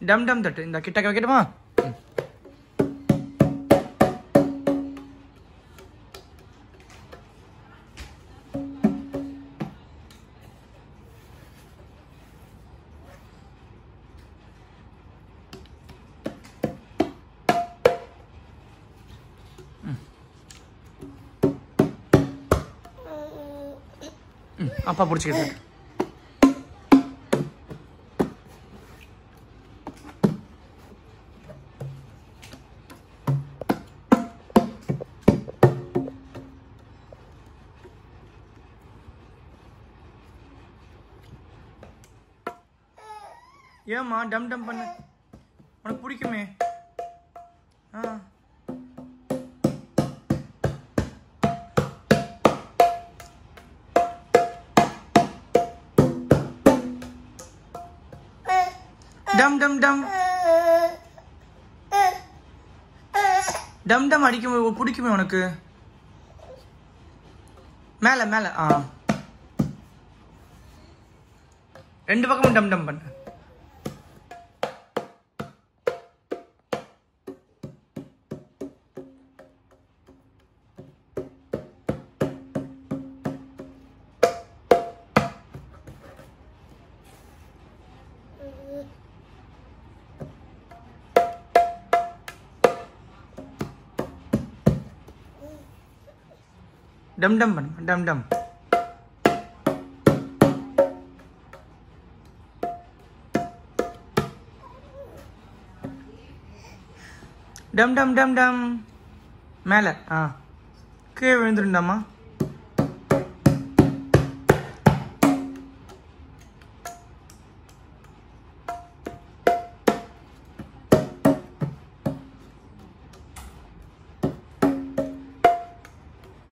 டம் டம் தட்டு இந்த கிட்ட வைக்கட்டுமா ம். ம், அப்பா பிடிச்சிக்கிட்டு ஏம்மா டம் டம் பண்ண. உனக்கு பிடிக்குமே? ஆ. டம் டம் டம். டம் டம் அடிக்கும் பிடிக்குமே உனக்கு? மேல மேல ஆ. ரெண்டு பக்கமும் டம் டம் பண்ணு. டம் டம் பண்ணு டம் டம் டம் டம் டம் டம் மேலே. ஆ. கீழே விழுந்துருண்டாமா